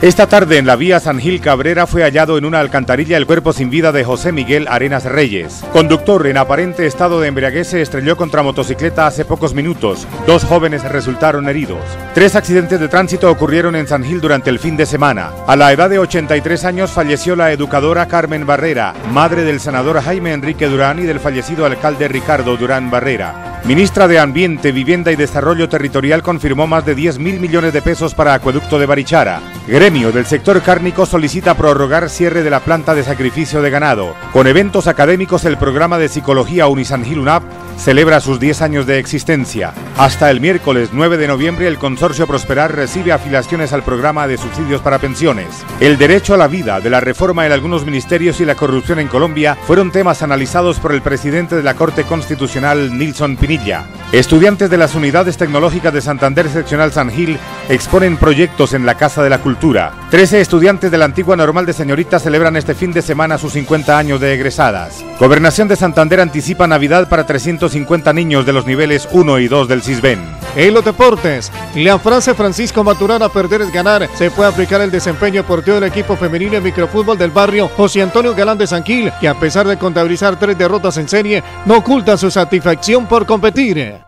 Esta tarde en la vía San Gil Cabrera fue hallado en una alcantarilla el cuerpo sin vida de José Miguel Arenas Reyes. Conductor en aparente estado de embriaguez se estrelló contra motocicleta hace pocos minutos. Dos jóvenes resultaron heridos. Tres accidentes de tránsito ocurrieron en San Gil durante el fin de semana. A la edad de 83 años falleció la educadora Carmen Barrera, madre del senador Jaime Enrique Durán y del fallecido alcalde Ricardo Durán Barrera. Ministra de Ambiente, Vivienda y Desarrollo Territorial confirmó más de 10 mil millones de pesos para acueducto de Barichara. Gremio del sector cárnico solicita prorrogar cierre de la planta de sacrificio de ganado. Con eventos académicos, el programa de psicología Unisangil UNAP celebra sus 10 años de existencia. Hasta el miércoles 9 de noviembre, el Consorcio Prosperar recibe afiliaciones al programa de subsidios para pensiones. El derecho a la vida, de la reforma en algunos ministerios y la corrupción en Colombia fueron temas analizados por el presidente de la Corte Constitucional, Nilson Pinilla. Estudiantes de las unidades tecnológicas de Santander Seccional San Gil exponen proyectos en la Casa de la Cultura. Trece estudiantes de la antigua normal de señorita celebran este fin de semana sus 50 años de egresadas. Gobernación de Santander anticipa Navidad para 350 niños de los niveles 1 y 2 del CISBEN. En los deportes, la frase Francisco Maturana perder es ganar se puede aplicar el desempeño deportivo del equipo femenino en microfútbol del barrio José Antonio Galán de Sanquil, que a pesar de contabilizar tres derrotas en serie, no oculta su satisfacción por competir.